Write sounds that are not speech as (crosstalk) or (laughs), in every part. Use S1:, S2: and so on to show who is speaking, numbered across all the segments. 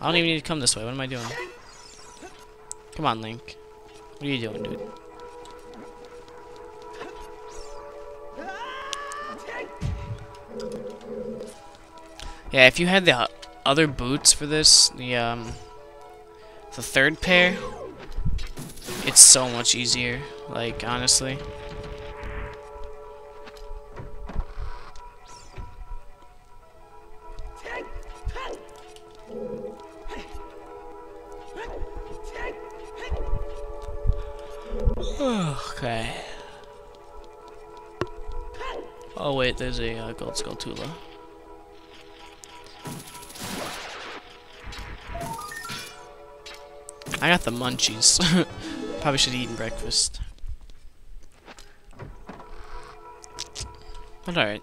S1: I don't even need to come this way. What am I doing? Come on, Link. What are you doing, dude? Yeah, if you had the other boots for this, the um, the third pair, it's so much easier. Like honestly. Okay. Oh wait, there's a uh, gold Skulltula. I got the munchies. (laughs) Probably should have eaten breakfast. But alright.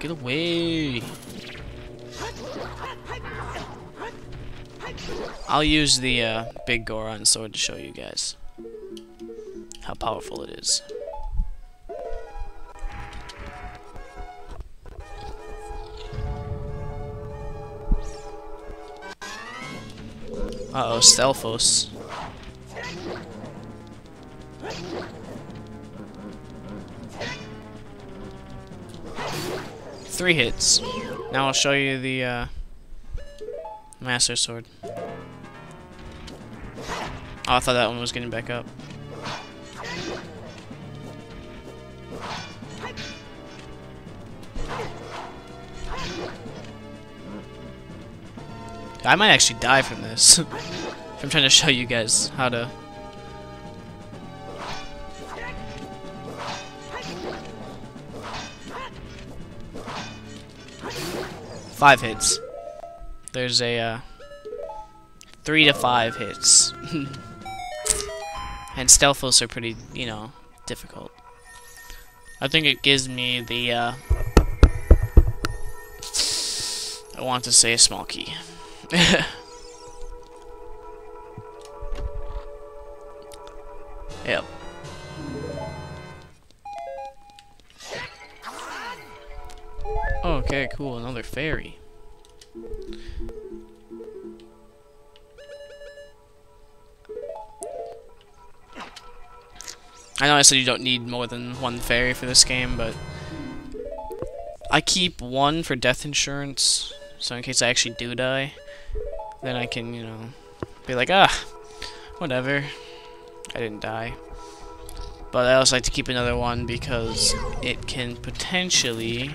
S1: Get away! I'll use the uh, big Goron sword to show you guys how powerful it is. Uh oh, Stalfos. Three hits. Now I'll show you the uh, Master Sword. Oh, I thought that one was getting back up. I might actually die from this. (laughs) I'm trying to show you guys how to... Five hits. There's a, uh, Three to five hits. (laughs) and Stalfos are pretty, you know, difficult. I think it gives me the, uh... I want to say a small key. (laughs) yep. Okay, cool. Another fairy. I know I said you don't need more than one fairy for this game, but I keep one for death insurance, so in case I actually do die, then I can, you know, be like, ah, whatever, I didn't die. But I also like to keep another one because it can potentially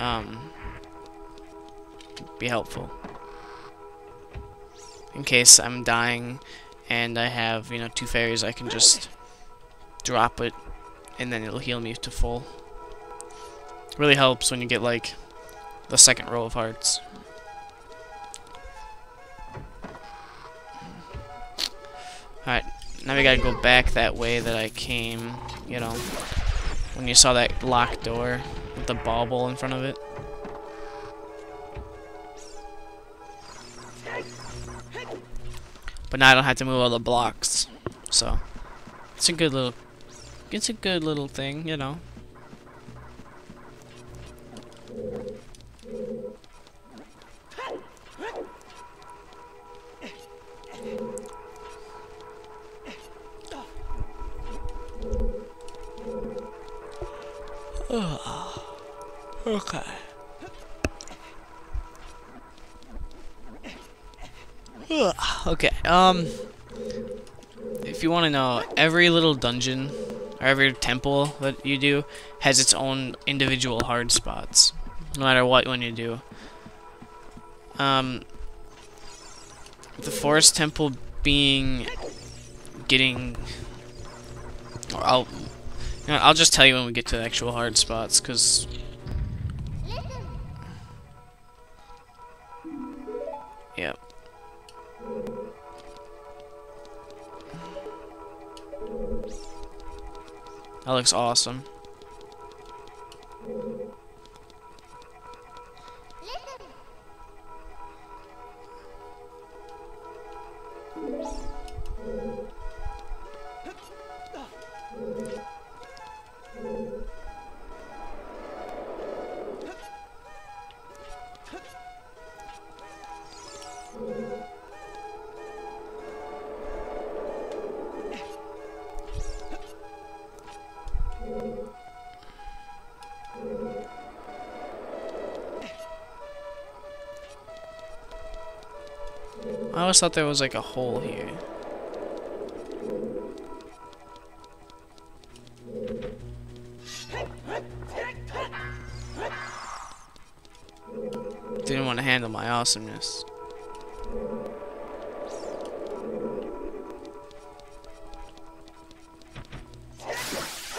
S1: um, be helpful. In case I'm dying and I have, you know, two fairies, I can just drop it and then it'll heal me to full. Really helps when you get like the second row of hearts. Alright, now we gotta go back that way that I came, you know, when you saw that locked door with the bauble in front of it. But now I don't have to move all the blocks. So, it's a good little, it's a good little thing, you know. (sighs) okay. (sighs) okay, um... If you want to know, every little dungeon, or every temple that you do, has its own individual hard spots. No matter what one you do. Um... The forest temple being... Getting... I'll... You know, I'll just tell you when we get to the actual hard spots, because... That looks awesome. I always thought there was like a hole here. Didn't want to handle my awesomeness.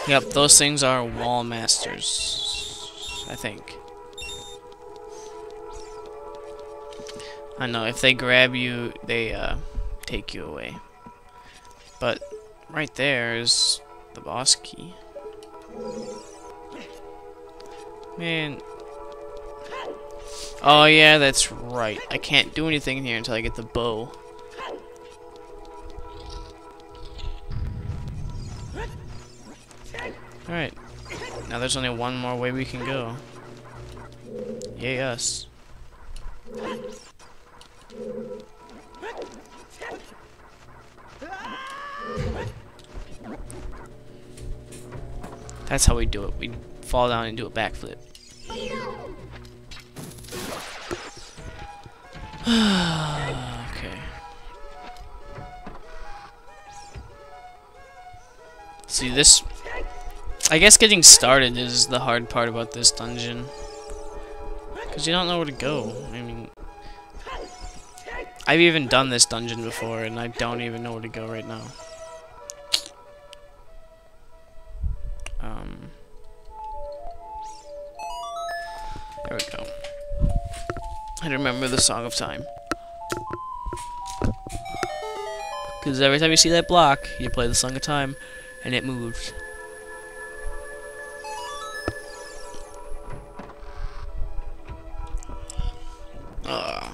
S1: Yep, those things are wall masters. I think. I know, if they grab you, they uh, take you away. But right there is the boss key. Man. Oh yeah, that's right. I can't do anything here until I get the bow. Alright. Now there's only one more way we can go. Yay us. That's how we do it. We fall down and do a backflip. (sighs) okay. See this I guess getting started is the hard part about this dungeon. Because you don't know where to go. I mean... I've even done this dungeon before, and I don't even know where to go right now. There we go. I remember the Song of Time. Because every time you see that block, you play the Song of Time, and it moves. Ah.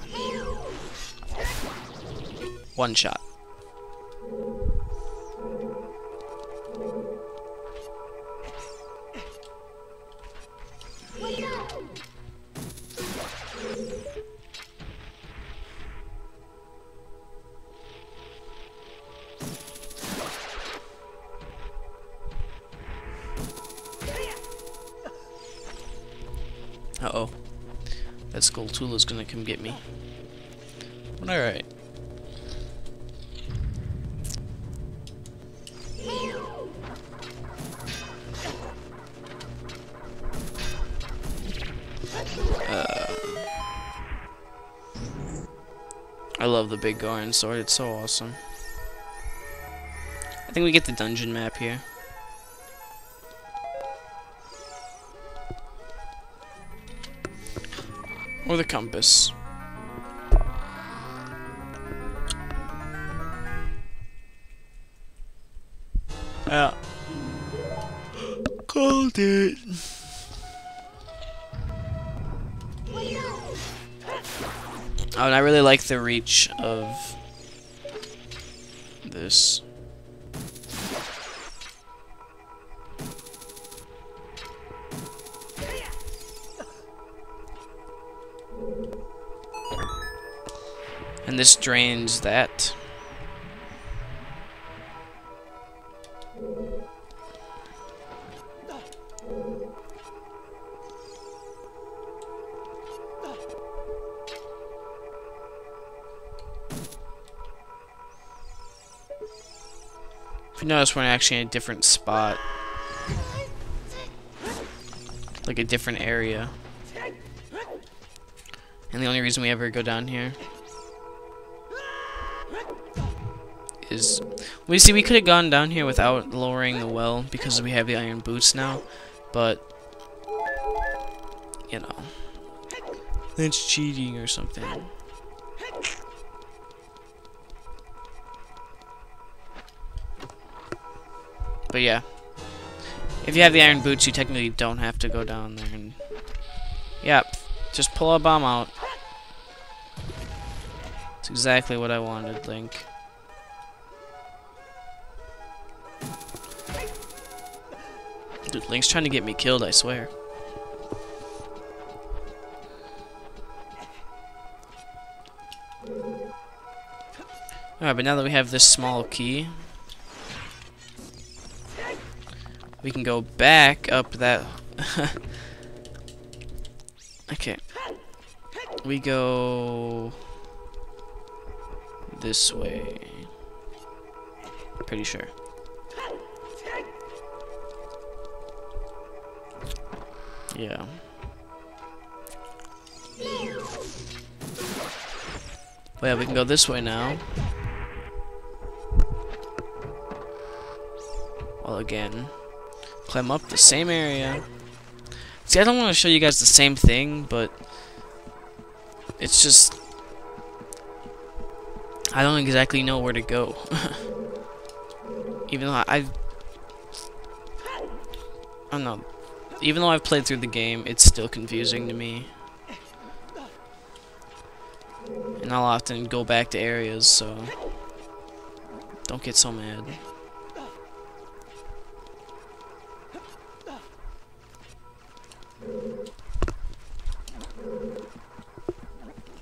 S1: One shot. That Skulltula's gonna come get me. Alright. Uh, I love the big Goron sword, it's so awesome. I think we get the dungeon map here. Or the compass. Yeah. Called it. Oh, and I really like the reach of this. And this drains that. If you notice, we're actually in a different spot. Like a different area. And the only reason we ever go down here is... We see, we could have gone down here without lowering the well because we have the iron boots now, but... You know. That's cheating or something. But yeah. If you have the iron boots, you technically don't have to go down there. And Yep. Just pull a bomb out. It's exactly what I wanted, Link. Dude, Link's trying to get me killed, I swear. Alright, but now that we have this small key, we can go back up that... (laughs) okay. We go... This way. Pretty sure. Yeah. Well, yeah, we can go this way now. Well, again, climb up the same area. See, I don't want to show you guys the same thing, but it's just... I don't exactly know where to go. (laughs) Even though I. I don't know. Even though I've played through the game, it's still confusing to me. And I'll often go back to areas, so... Don't get so mad.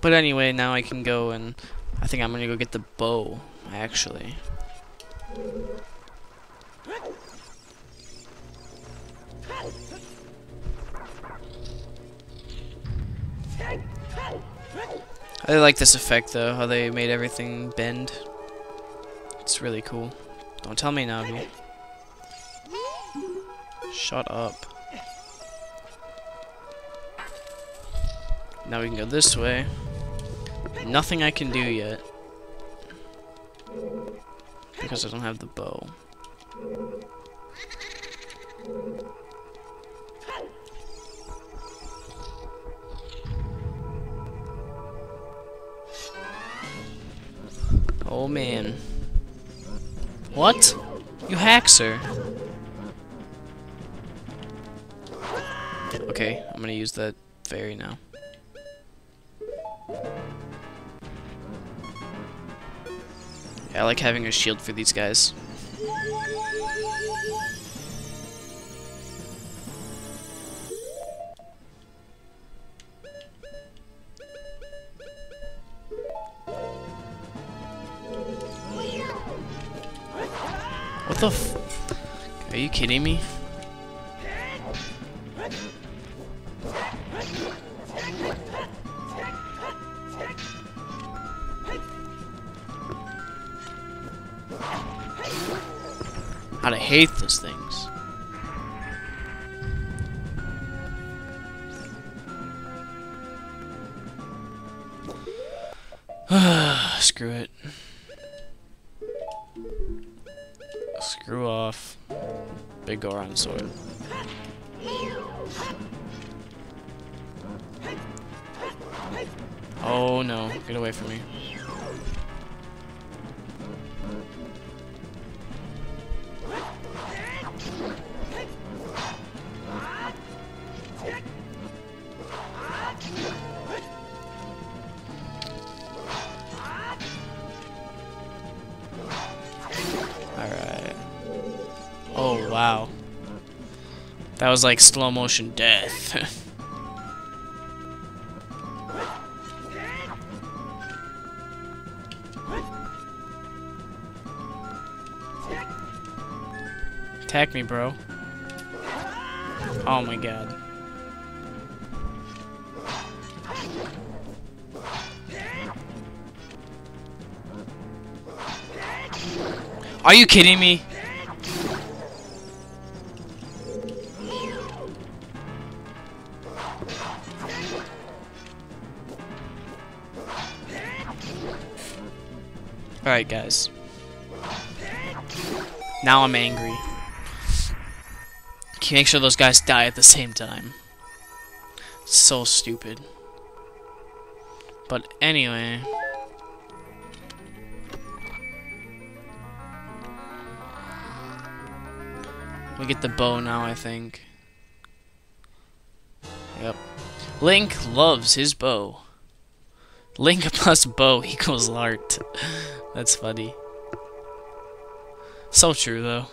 S1: But anyway, now I can go and... I think I'm gonna go get the bow, actually. I like this effect though, how they made everything bend. It's really cool. Don't tell me, Navi. Shut up. Now we can go this way. Nothing I can do yet. Because I don't have the bow. Oh man. What? You haxer. Okay, I'm gonna use that fairy now. I like having a shield for these guys. What the f- Are you kidding me? How to hate those things. (sighs) Screw it. Screw off. Big Goron sword. Oh no, get away from me. Oh, wow. That was like slow motion death. (laughs) Attack me, bro. Oh my god. Are you kidding me? Alright, guys. Now I'm angry. Can make sure those guys die at the same time? So stupid. But anyway... We get the bow now, I think. Yep. Link loves his bow. Link plus bow (laughs) equals Lart. That's funny. So true, though.